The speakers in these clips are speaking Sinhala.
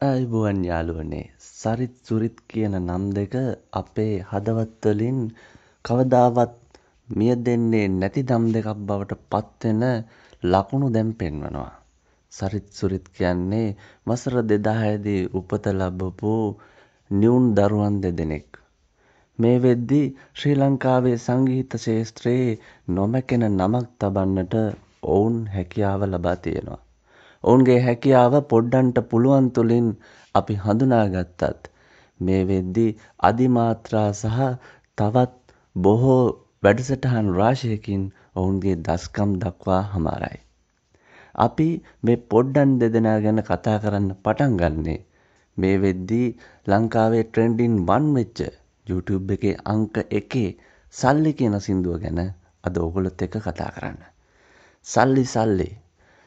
ආයුබෝවන් යාළුවනේ සරිත් සුරිත් කියන නම් දෙක අපේ හදවත් වලින් කවදාවත් මියදෙන්නේ නැති නම් දෙකක් බවට පත්වෙන ලකුණු දැන් පෙන්වනවා. සරිත් සුරිත් කියන්නේ වසර 2000 දී උපත ලැබපු නිවුන් දරුවන් දෙදෙනෙක්. මේ වෙද්දී ශ්‍රී ලංකාවේ සංගීත ශාස්ත්‍රයේ නොමැකෙන නමක් තබන්නට ඔවුන් හැකියාව ලබා තියෙනවා. ඔවුන්ගේ හැකියාව පොඩ්ඩන්ට පුළුවන් තුළින් අපි හඳුනාගත්තත් මේ වෙද්දී අධිමාත්‍රා සහ තවත් බොහෝ වැඩසටහන් රාශයකින් ඔවුන්ගේ දස්කම් දක්වා හමාරයි. අපි මේ පොඩ්ඩන් දෙදෙනා ගැන කතා කරන්න පටන් ගන්නේ මේ වෙද්දී ලංකාවේ ට්‍රෙන්ඩින් වන් වෙච්ච YouTube එකේ අංක එකේ සල්ලි කියන සින්දුව ගැන අද ඔගොල්ලොත් එක්ක කතා කරන්න. සල්ලි සල්ලි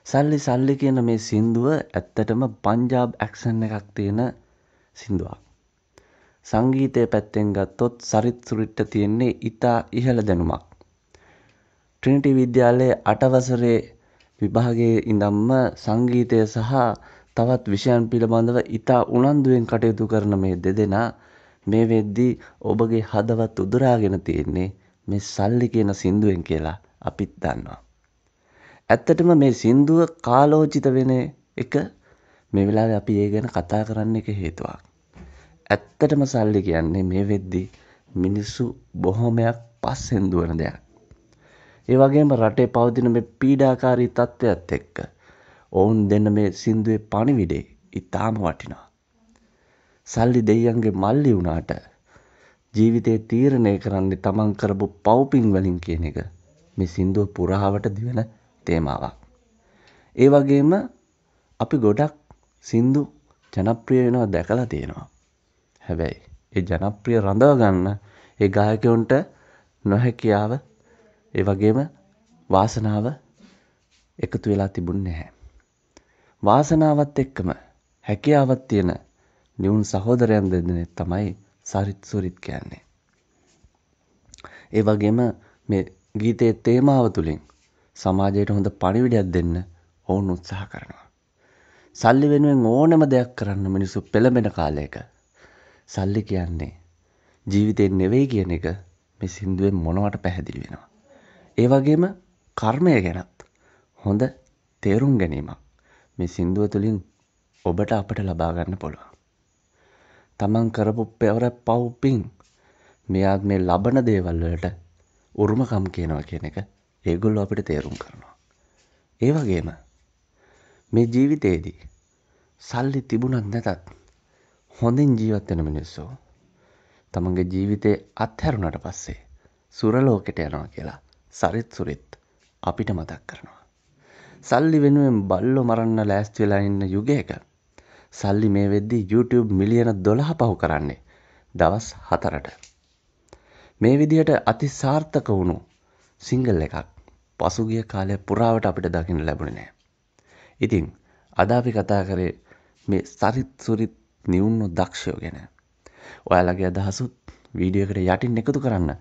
සල්ලි සල්ලි කියන මේ සින්දුව ඇත්තටම පංජාබ් ඇක්සන් එකක් තියෙන සින්දුවක්. සංගීතය පැත්තෙන් ගත්තොත් සරිත් සුරිට්ට තියෙන්නේ ඉතා ඉහළ දැනුමක්. ට්‍රිනිටි විද්‍යාලයේ අටවසරේ විභාගයේ ඉඳම්ම සංගීතය සහ තවත් විෂයන් පිළිබඳව ඉතා උනන්දුවෙන් කටයුතු කරන මේ දෙදෙනා මේ වෙද්දී ඔබගේ හදවත් උදුරාගෙන තියෙන්නේ මේ සල්ලි කියන සින්දුවෙන් කියලා අපිත් දන්නවා. ඇත්තටම මේ සින්දුව කාලෝචිත වෙන එක මේ වෙලාවේ අපි ඒ ගැන කතා කරන්න එක හේතුවක්. ඇත්තටම සල්ලි කියන්නේ මේ වෙද්දී මිනිස්සු බොහොමයක් පස්සෙන් දුවන දෙයක්. ඒ වගේම රටේ පවතින මේ පීඩාකාරී තත්ත්වයක් එක්ක ඔවුන් දෙන්න මේ සින්දුවේ පණිවිඩේ ඉතාම වටිනවා. සල්ලි දෙයියන්ගේ මල්ලි වුණාට ජීවිතේ තීරණය කරන්නේ තමන් කරපු පව්පින් වලින් කියන එක මේ සින්දුව පුරාවට දිවෙන තේමාවක්. ඒ වගේම අපි ගොඩක් සින්දු ජනප්‍රිය වෙනවා දැකලා තියෙනවා. හැබැයි ඒ ජනප්‍රිය රඳව ගන්න ඒ ගායකයන්ට නොහැකියාව ඒ වගේම වාසනාව එකතු වෙලා තිබුණේ නැහැ. වාසනාවත් එක්කම හැකියාවක් තියෙන නිවුන් සහෝදරයන් දෙදෙනෙක් තමයි සරිත් සුරිත් කියන්නේ. ඒ වගේම මේ ගීතයේ තේමාව තුලින් සමාජයට හොඳ පණිවිඩයක් දෙන්න ඔවුන් උත්සාහ කරනවා. සල්ලි වෙනුවෙන් ඕනම දෙයක් කරන්න මිනිස්සු පෙළඹෙන කාලයක සල්ලි කියන්නේ ජීවිතේ නෙවෙයි කියන එක මේ සින්දුවෙන් මොනවට පැහැදිලි වෙනවා. ඒ වගේම කර්මය ගැනත් හොඳ තේරුම් ගැනීමක් මේ සින්දුව තුළින් ඔබට අපට ලබා ගන්න පුළුවන්. තමන් කරපු පෙවර පව් පිං මෙයාත් මේ ලබන දේවල් වලට උරුමකම් කියනවා කියන එක ඒගොල්ලෝ අපිට තේරුම් කරනවා. ඒ වගේම මේ ජීවිතේදී සල්ලි තිබුණත් නැතත් හොඳින් ජීවත් වෙන මිනිස්සු තමන්ගේ ජීවිතේ අත්හැරුණට පස්සේ සුරලෝකෙට යනවා කියලා සරිත් සුරිත් අපිට මතක් කරනවා. සල්ලි වෙනුවෙන් බල්ලෝ මරන්න ලෑස්ති වෙලා ඉන්න යුගයක සල්ලි මේ වෙද්දී YouTube මිලියන 12 පහු කරන්නේ දවස් 4ට. මේ විදිහට අති සාර්ථක වුණු සිංගල් එකක් පසුගිය කාලය පුරාවට අපිට දකින්න ලැබුණේ නැහැ. ඉතින් අද අපි කතා කරේ මේ සරිත් සුරිත් නිවුණු දක්ෂයෝ ගැන. ඔයාලගේ අදහසුත් වීඩියෝ එකට යටින් එකතු කරන්න.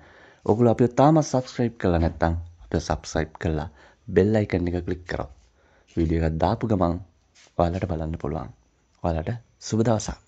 ඔගොල්ලෝ අපිව තාමත් සබ්ස්ක්‍රයිබ් කරලා නැත්නම් අපිව සබ්ස්ක්‍රයිබ් කරලා බෙල් අයිකන් එක ක්ලික් කරොත් වීඩියෝ එකක් දාපු ගමන් ඔයාලට බලන්න පුළුවන්. ඔයාලට සුබ දවසක්.